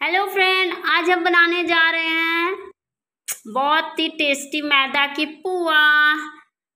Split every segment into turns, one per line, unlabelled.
Hello friend आज हम बनाने जा रहे हैं बहुत ही टेस्टी मैदा की पुआ,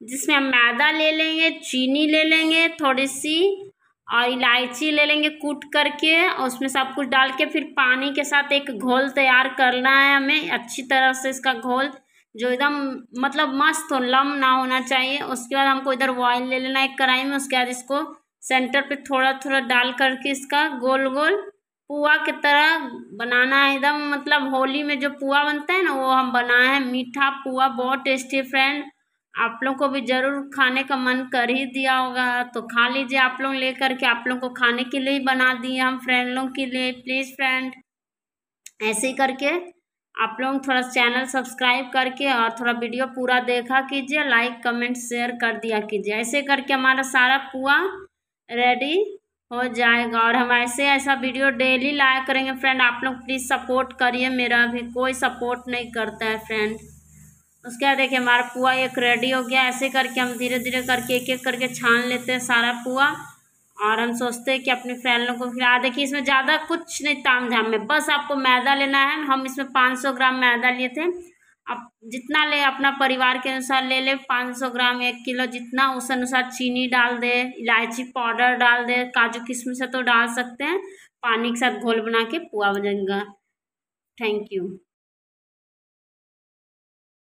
जिसमें हम मैदा ले लेंगे, चीनी ले लेंगे, थोड़ी सी, और इलायची ले लेंगे कूट करके, और उसमें सब कुछ डाल के फिर पानी के साथ एक घोल तैयार करना है हमें। अच्छी तरह से इसका घोल जो एकदम मतलब मस्त हो लम ना होना चाहिए। उसके बाद हमको इधर ऑयल ले लेना एक कढ़ाई में। उसके बाद इसको सेंटर पे थोड़ा थोड़ा डाल करके इसका गोल गोल पुआ की तरह बनाना है। एकदम मतलब होली में जो पुआ बनता है ना, वो हम बनाए हैं। मीठा पुआ, बहुत टेस्टी फ्रेंड आप लोग को भी ज़रूर खाने का मन कर ही दिया होगा। तो खा लीजिए आप लोग ले करके आप लोग को खाने के लिए ही बना दिए हम फ्रेंड लोग के लिए। प्लीज़ फ्रेंड ऐसे ही करके आप लोग थोड़ा चैनल सब्सक्राइब करके और थोड़ा वीडियो पूरा देखा कीजिए। लाइक कमेंट शेयर कर दिया कीजिए। ऐसे करके हमारा सारा पुआ रेडी हो जाएगा। और हम ऐसे ऐसा वीडियो डेली लाया करेंगे। फ्रेंड आप लोग प्लीज़ सपोर्ट करिए। मेरा भी कोई सपोर्ट नहीं करता है फ्रेंड उसके बाद देखिए, हमारा पुआ एक रेडी हो गया। ऐसे करके हम धीरे धीरे करके एक एक करके छान लेते हैं सारा पुआ। और हम सोचते हैं कि अपने फ्रेंड लोग को खिला। देखिए, इसमें ज़्यादा कुछ नहीं ताम झाम में बस आपको मैदा लेना है। हम इसमें पाँच सौ ग्राम मैदा लिए थे। आप जितना ले अपना परिवार के अनुसार ले ले, पाँच सौ ग्राम एक किलो जितना उस अनुसार चीनी डाल दे, इलायची पाउडर डाल दे, काजू किशमिश तो डाल सकते हैं। पानी के साथ घोल बना के पुआ बनेगा। Thank you